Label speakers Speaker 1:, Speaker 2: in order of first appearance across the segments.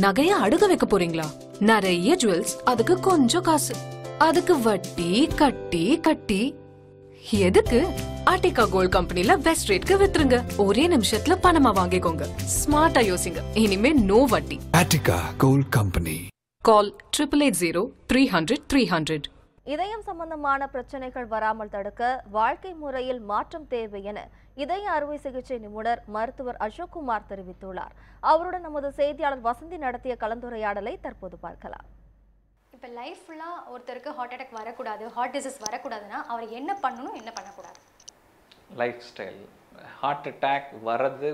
Speaker 1: நகைய அடுக வைக்க போறீங்களா? நிறைய ஜுவல்ஸ் அதுக்கு கொஞ்சம் காசு. அதுக்கு வட்டி கட்டி கட்டி. எதுக்கு? ஆர்டிகா கோல்ட் கம்பெனில பெஸ்ட் ரேட்க்கு வித்துருங்க. ஒரே நிமிஷத்துல பணமா வாங்கிக்கோங்க. ஸ்மார்ட்டா யோசிங்க. இனிமே நோ வட்டி.
Speaker 2: Attica Gold Company.
Speaker 1: Call triple eight zero three hundred three hundred
Speaker 3: இதயம் சம்பந்தமான பிரச்சனைகள் வராமல் தடுக்க வாழ்க்கை முறையில் மாற்றம் தேவை என இதய அறுவை சிகிச்சை நிபுணர் மருத்துவர் அசோக்குமார் தெரிவித்துள்ளார். அவருடன் நமது செய்தியாளர் வசந்தி நடத்திய கலந்துரையாடலை தற்போது பார்க்கலாம்.
Speaker 4: இப்போ லைஃப் ஃபுல்லாக ஒருத்தருக்கு ஹார்ட் அட்டாக் வரக்கூடாது ஹார்ட் டிசீஸ் வரக்கூடாதுன்னா அவர் என்ன பண்ணணும் என்ன பண்ணக்கூடாது?
Speaker 5: லைஃப் ஸ்டைல் ஹார்ட் அட்டாக் வர்றது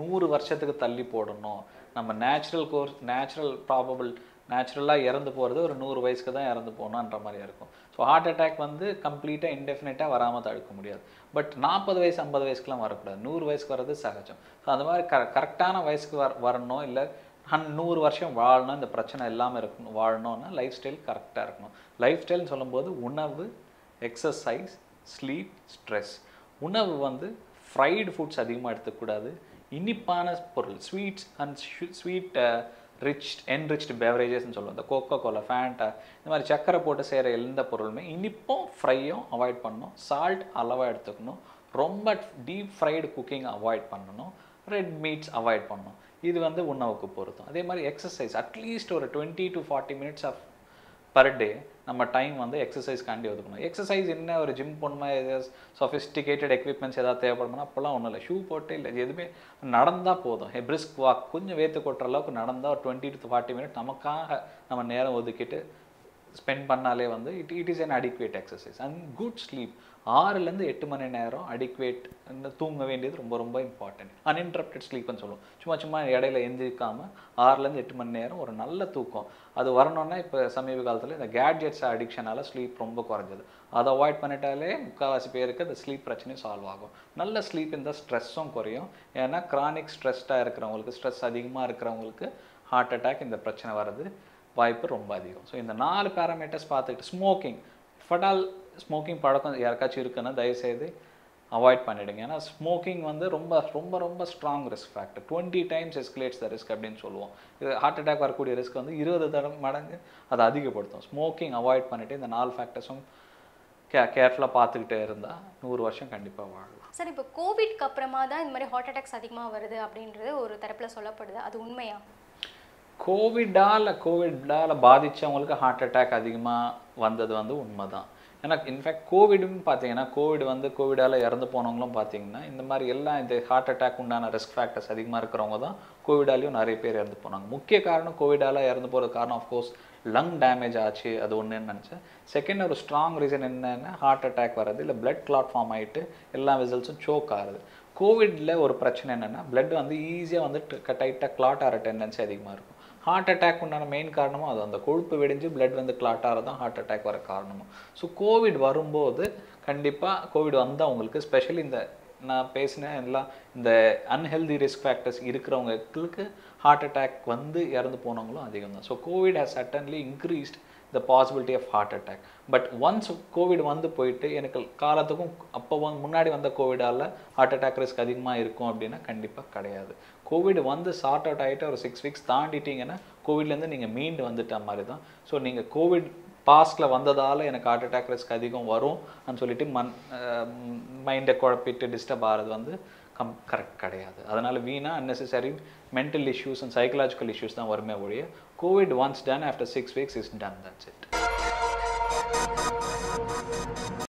Speaker 5: நூறு வருஷத்துக்கு தள்ளி போடணும். நம்ம நேச்சுரல் கோர்ஸ் நேச்சுரல் ப்ராபபிள் நேச்சுரலாக இறந்து போகிறது ஒரு நூறு வயசுக்கு தான் இறந்து போகணுன்ற மாதிரி இருக்கும். ஸோ ஹார்ட் அட்டாக் வந்து கம்ப்ளீட்டாக இன்டெஃபினட்டாக வராமல் தடுக்க முடியாது. பட் நாற்பது வயசு ஐம்பது வயசுக்குலாம் வரக்கூடாது. நூறு வயசுக்கு வர்றது சகஜம். ஸோ அந்த மாதிரி க கரெக்டான வயசுக்கு வர வரணும் இல்லை ஹன் நூறு வருஷம் வாழணும் இந்த பிரச்சனை இல்லாமல் இருக்கணும் வாழணும்னா லைஃப் ஸ்டைல் கரெக்டாக இருக்கணும். லைஃப் ஸ்டைல்னு சொல்லும்போது உணவு எக்ஸசைஸ் ஸ்லீப் ஸ்ட்ரெஸ் உணவு வந்து ஃப்ரைடு ஃபுட்ஸ் அதிகமாக எடுத்துக்கூடாது இனிப்பான பொருள் sweets and sweet rich enriched பேவரேஜஸ்ன்னு சொல்லுவோம். இந்த கோக்கோ கோலா ஃபேண்டா இந்த மாதிரி சக்கரை போட்டு செய்கிற எந்த பொருளுமே இனிப்பும் ஃப்ரையும் அவாய்ட் பண்ணணும். சால்ட் அளவாக எடுத்துக்கணும். ரொம்ப டீப் ஃப்ரைடு குக்கிங் அவாய்ட் பண்ணணும். ரெட் மீட்ஸ் அவாய்ட் பண்ணணும். இது வந்து உணவுக்கு பொருத்தம். அதே மாதிரி எக்ஸசைஸ் அட்லீஸ்ட் ஒரு twenty to forty minutes of per day நம்ம டைம் வந்து எக்ஸசைஸ்க்காண்டி ஒதுக்கணும். எக்ஸசைஸ் என்ன ஒரு ஜிம் போகணுமா எதாவது சொஃபிஸ்டிகேட்டட் எக்யூப்மெண்ட்ஸ் ஏதாவது தேவைப்படுமா அப்போல்லாம் ஒன்றும் இல்லை. ஷூ போட்டு இல்லை எதுவுமே நடந்தால் போதும். பிரிஸ்க் வாக் கொஞ்சம் வேத்து கொட்டுற அளவுக்கு நடந்தால் ஒரு டுவெண்ட்டி டு ஃபார்ட்டி மினிட் நமக்காக நம்ம நேரம் ஒதுக்கிட்டு ஸ்பெண்ட் பண்ணாலே வந்து it it is an adequate exercise and good sleep ஆறுலேருந்து எட்டு மணி நேரம் அடிக்குவேட் தூங்க வேண்டியது ரொம்ப ரொம்ப இம்பார்ட்டன்ட் அன்இன்டரப்டட் ஸ்லீப்னு சொல்லுவோம். சும்மா சும்மா இடையில எந்திரிக்காமல் ஆறுலேருந்து எட்டு மணி நேரம் ஒரு நல்ல தூக்கம். அது வரணும்னா இப்போ சமீப காலத்தில் இந்த கேட்ஜெட்ஸ் அடிக்ஷனால ஸ்லீப் ரொம்ப குறைஞ்சது. அதை அவாய்ட் பண்ணிட்டாலே முக்கால்வாசி பேருக்கு அந்த ஸ்லீப் பிரச்சனையும் சால்வ் ஆகும். நல்ல ஸ்லீப் இந்த ஸ்ட்ரெஸ்ஸும் குறையும். ஏன்னா கிரானிக் ஸ்ட்ரெஸ்டாக இருக்கிறவங்களுக்கு ஸ்ட்ரெஸ் அதிகமாக இருக்கிறவங்களுக்கு ஹார்ட் அட்டாக் இந்த பிரச்சனை வர்றது வாய்ப்பு ரொம்ப அதிகம். ஸோ இந்த நாலு பேராமீட்டர்ஸ் பார்த்துக்கிட்டு ஸ்மோக்கிங் ஃபடால் ஸ்மோக்கிங் பழக்கம் யாருக்காச்சும் இருக்குன்னா தயவுசெய்து அவாய்ட் பண்ணிவிடுங்க ஏன்னா ஸ்மோக்கிங் வந்து ரொம்ப ரொம்ப ரொம்ப strong risk factor twenty times escalates the risk அப்படின்னு சொல்லுவோம். இது ஹார்ட் அட்டாக் வரக்கூடிய ரிஸ்க் வந்து இருபது தடவை மடங்கு அதை அதிகப்படுத்தும். ஸ்மோக்கிங் அவாய்ட் பண்ணிட்டு இந்த நாலு ஃபேக்டர்ஸும் கே கேர்ஃபுல்லாக பார்த்துக்கிட்டே இருந்தால் நூறு வருஷம் கண்டிப்பாக வாழலாம்.
Speaker 4: சார் இப்போ கோவிட்க்கு அப்புறமா தான் இந்த மாதிரி ஹார்ட் அட்டாக்ஸ் அதிகமாக வருது அப்படின்றது ஒரு தரப்பில் சொல்லப்படுது. அது உண்மையா?
Speaker 5: கோவிடால் கோவிடால் பாதித்தவங்களுக்கு ஹார்ட் அட்டாக் அதிகமாக வந்தது வந்து உண்மை தான் ஏன்னா இன்ஃபேக்ட் கோவிடுன்னு பார்த்தீங்கன்னா கோவிட் வந்து கோவிடால் இறந்து போனவங்களும் பார்த்தீங்கன்னா இந்த மாதிரி எல்லாம் இந்த ஹார்ட் அட்டாக் உண்டான ரிஸ்க் ஃபேக்டர்ஸ் அதிகமாக இருக்கிறவங்க தான் கோவிடாலையும் நிறைய பேர் இறந்து போனாங்க. முக்கிய காரணம் கோவிடால் இறந்து போகிறது காரணம் ஆஃப்கோர்ஸ் லங் டேமேஜ் ஆச்சு அது ஒன்றுன்னு நினச்சேன். செகண்ட் ஒரு ஸ்ட்ராங் ரீசன் என்னென்னா ஹார்ட் அட்டாக் வர்றது இல்லை பிளட் கிளாட் ஃபார்ம் ஆகிட்டு எல்லா விசல்ஸும் சோக் ஆகுது. கோவிடில் ஒரு பிரச்சனை என்னென்னா பிளட் வந்து ஈஸியாக வந்து டைட்டாக கிளாட் ஆகிற டெண்டன்சி அதிகமாக இருக்கும். ஹார்ட் அட்டாக் உண்டான மெயின் காரணமும் அது. அந்த கொழுப்பு வெடிஞ்சு பிளட் வந்து கிளாட் தான் ஹார்ட் அட்டாக் வர காரணமும். ஸோ கோவிட் வரும்போது கண்டிப்பாக கோவிட் வந்தால் உங்களுக்கு ஸ்பெஷலி இந்த நான் பேசின எல்லாம் இந்த அன்ஹெல்தி ரிஸ்க் ஃபேக்டர்ஸ் இருக்கிறவங்களுக்கு ஹார்ட் அட்டாக் வந்து இறந்து போனவங்களும் அதிகம் தான் so covid has suddenly increased the possibility of heart attack but once covid வந்து போயிட்டு எனக்கு காலத்துக்கும் அப்போ வந்து முன்னாடி வந்த கோவிடால் ஹார்ட் அட்டாக் ரிஸ்க் அதிகமாக இருக்கும் அப்படின்னா கண்டிப்பாக கிடையாது. கோவிட் வந்து சார்ட் அவுட் ஆகிட்டு ஒரு சிக்ஸ் வீக்ஸ் தாண்டிட்டீங்கன்னா கோவிட்லேருந்து நீங்கள் மீண்டு வந்துட்ட மாதிரி தான். ஸோ நீங்கள் கோவிட் பாஸ்டில் வந்ததால் எனக்கு ஹார்ட் அட்டாக் ரிஸ்க் அதிகம் வரும். அப்படின்னு சொல்லிட்டு மன் மைண்டை குழப்பிட்டு டிஸ்டர்ப் ஆகிறது வந்து கம் கரெக்ட் கிடையாது. அதனால் வீணாக unnecessary mental issues and psychological issues தான் வருமே ஒழிய covid once done after six weeks is done that's it